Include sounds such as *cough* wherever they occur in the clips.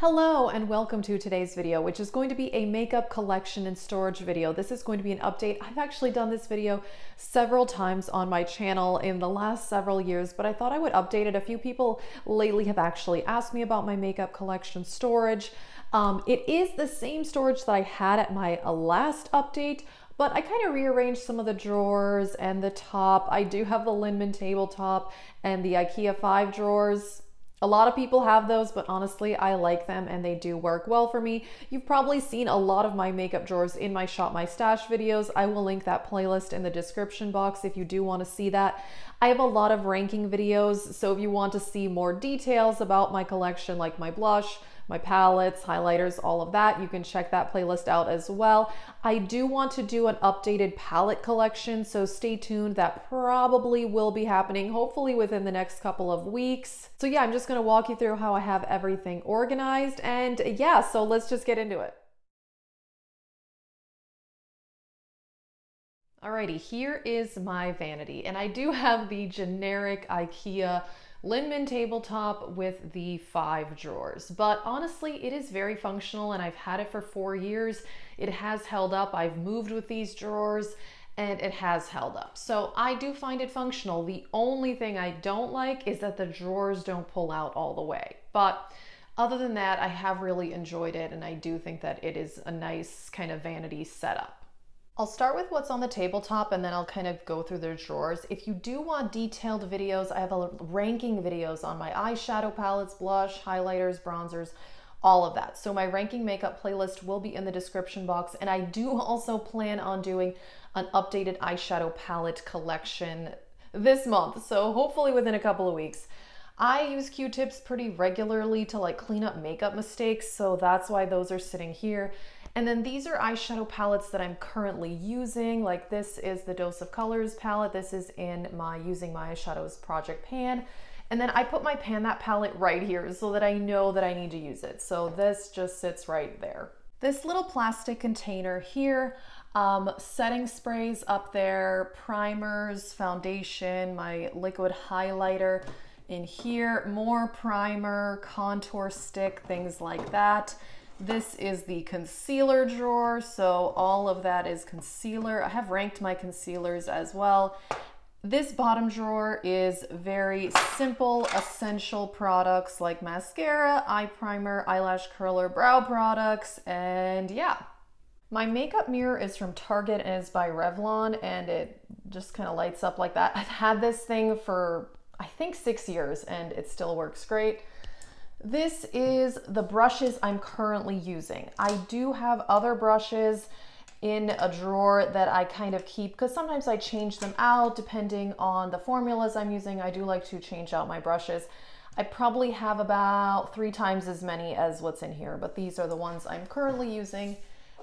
Hello and welcome to today's video, which is going to be a makeup collection and storage video. This is going to be an update. I've actually done this video several times on my channel in the last several years, but I thought I would update it. A few people lately have actually asked me about my makeup collection storage. Um, it is the same storage that I had at my last update, but I kind of rearranged some of the drawers and the top. I do have the Linnmon tabletop and the IKEA 5 drawers a lot of people have those, but honestly, I like them and they do work well for me. You've probably seen a lot of my makeup drawers in my Shop My Stash videos. I will link that playlist in the description box if you do want to see that. I have a lot of ranking videos, so if you want to see more details about my collection, like my blush, my palettes, highlighters, all of that. You can check that playlist out as well. I do want to do an updated palette collection, so stay tuned. That probably will be happening hopefully within the next couple of weeks. So yeah, I'm just gonna walk you through how I have everything organized and yeah, so let's just get into it. Alrighty, here is my vanity and I do have the generic IKEA Linnmon tabletop with the five drawers. But honestly, it is very functional and I've had it for four years. It has held up. I've moved with these drawers and it has held up. So I do find it functional. The only thing I don't like is that the drawers don't pull out all the way. But other than that, I have really enjoyed it and I do think that it is a nice kind of vanity setup. I'll start with what's on the tabletop and then I'll kind of go through their drawers. If you do want detailed videos, I have a ranking videos on my eyeshadow palettes, blush, highlighters, bronzers, all of that. So my ranking makeup playlist will be in the description box. And I do *laughs* also plan on doing an updated eyeshadow palette collection this month. So hopefully within a couple of weeks. I use Q-tips pretty regularly to like clean up makeup mistakes. So that's why those are sitting here. And then these are eyeshadow palettes that I'm currently using. Like this is the Dose of Colors palette. This is in my Using My Eyeshadows Project Pan. And then I put my Pan That palette right here so that I know that I need to use it. So this just sits right there. This little plastic container here, um, setting sprays up there, primers, foundation, my liquid highlighter in here, more primer, contour stick, things like that. This is the concealer drawer, so all of that is concealer. I have ranked my concealers as well. This bottom drawer is very simple, essential products like mascara, eye primer, eyelash curler, brow products, and yeah. My makeup mirror is from Target and is by Revlon and it just kind of lights up like that. I've had this thing for I think six years and it still works great. This is the brushes I'm currently using. I do have other brushes in a drawer that I kind of keep because sometimes I change them out depending on the formulas I'm using. I do like to change out my brushes. I probably have about three times as many as what's in here, but these are the ones I'm currently using.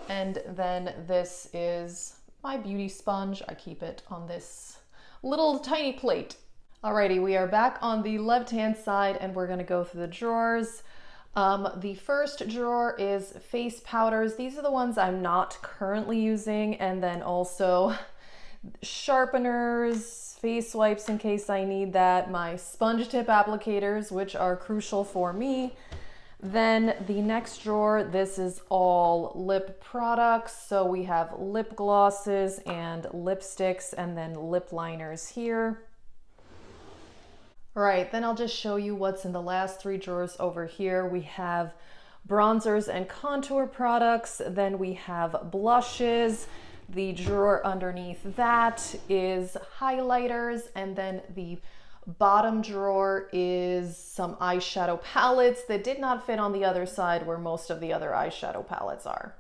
And then this is my beauty sponge. I keep it on this little tiny plate Alrighty, we are back on the left-hand side and we're gonna go through the drawers. Um, the first drawer is face powders. These are the ones I'm not currently using and then also sharpeners, face wipes in case I need that, my sponge tip applicators, which are crucial for me. Then the next drawer, this is all lip products. So we have lip glosses and lipsticks and then lip liners here. All right, then I'll just show you what's in the last three drawers over here. We have bronzers and contour products. Then we have blushes. The drawer underneath that is highlighters. And then the bottom drawer is some eyeshadow palettes that did not fit on the other side where most of the other eyeshadow palettes are.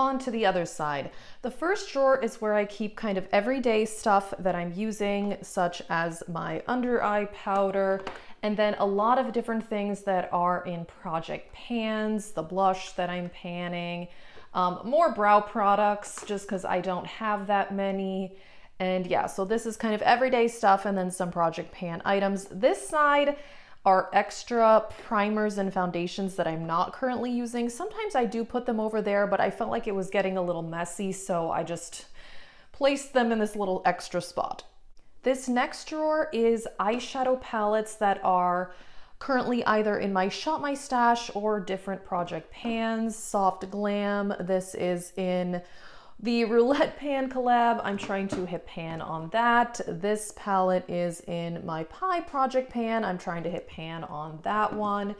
On to the other side. The first drawer is where I keep kind of everyday stuff that I'm using, such as my under eye powder, and then a lot of different things that are in project pans, the blush that I'm panning, um, more brow products just because I don't have that many. And yeah, so this is kind of everyday stuff and then some project pan items. This side are extra primers and foundations that I'm not currently using. Sometimes I do put them over there, but I felt like it was getting a little messy, so I just placed them in this little extra spot. This next drawer is eyeshadow palettes that are currently either in my Shop My Stash or different project pans. Soft Glam, this is in the Roulette Pan collab. I'm trying to hit pan on that. This palette is in my Pie project pan. I'm trying to hit pan on that one.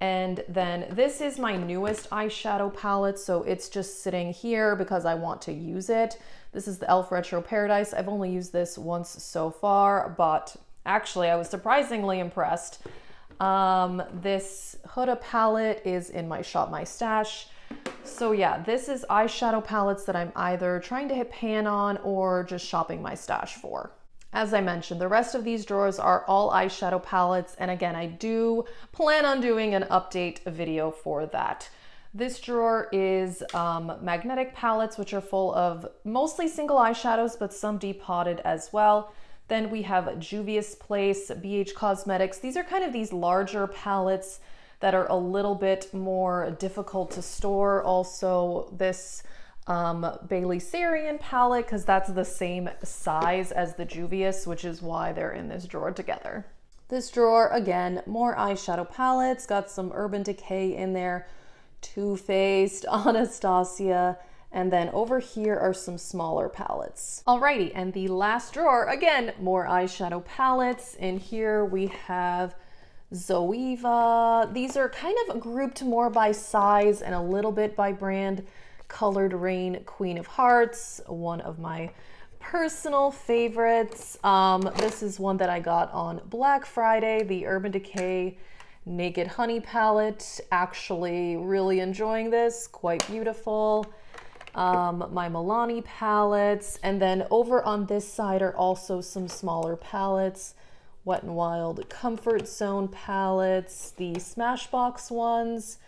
And then this is my newest eyeshadow palette. So it's just sitting here because I want to use it. This is the e.l.f. Retro Paradise. I've only used this once so far, but actually I was surprisingly impressed. Um, this Huda palette is in my Shop My Stash. So yeah, this is eyeshadow palettes that I'm either trying to hit pan on or just shopping my stash for. As I mentioned, the rest of these drawers are all eyeshadow palettes. And again, I do plan on doing an update video for that. This drawer is um, magnetic palettes, which are full of mostly single eyeshadows, but some depotted as well. Then we have Juvia's Place, BH Cosmetics. These are kind of these larger palettes that are a little bit more difficult to store. Also, this um, Bailey Sarian palette because that's the same size as the Juvia's, which is why they're in this drawer together. This drawer, again, more eyeshadow palettes, got some Urban Decay in there, Too Faced, *laughs* Anastasia, and then over here are some smaller palettes. Alrighty, and the last drawer, again, more eyeshadow palettes. In here we have Zoeva. These are kind of grouped more by size and a little bit by brand. Colored Raine Queen of Hearts, one of my personal favorites. Um, this is one that I got on Black Friday, the Urban Decay Naked Honey palette. Actually, really enjoying this, quite beautiful. Um, my Milani palettes. And then over on this side are also some smaller palettes. Wet n Wild Comfort Zone palettes, the Smashbox ones,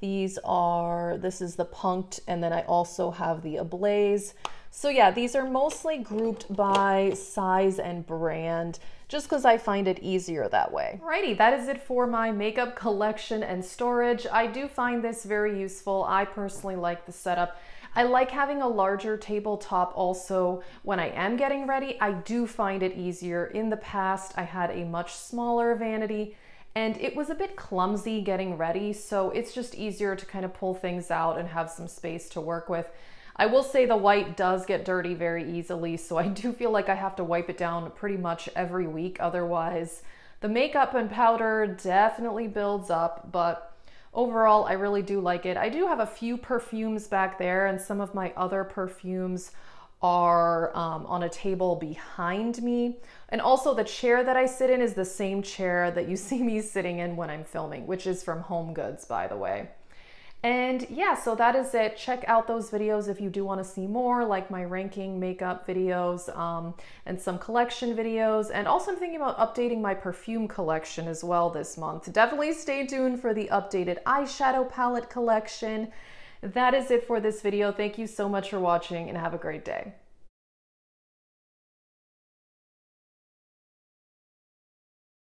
these are, this is the Punked, and then I also have the Ablaze. So yeah, these are mostly grouped by size and brand, just because I find it easier that way. Alrighty, that is it for my makeup collection and storage. I do find this very useful. I personally like the setup. I like having a larger tabletop also when I am getting ready. I do find it easier. In the past, I had a much smaller vanity and it was a bit clumsy getting ready, so it's just easier to kind of pull things out and have some space to work with. I will say the white does get dirty very easily, so I do feel like I have to wipe it down pretty much every week. Otherwise, the makeup and powder definitely builds up, but overall, I really do like it. I do have a few perfumes back there, and some of my other perfumes are um, on a table behind me. And also the chair that I sit in is the same chair that you *laughs* see me sitting in when I'm filming, which is from Home Goods, by the way. And yeah, so that is it. Check out those videos if you do want to see more, like my ranking makeup videos um, and some collection videos. And also I'm thinking about updating my perfume collection as well this month. Definitely stay tuned for the updated eyeshadow palette collection that is it for this video. Thank you so much for watching and have a great day.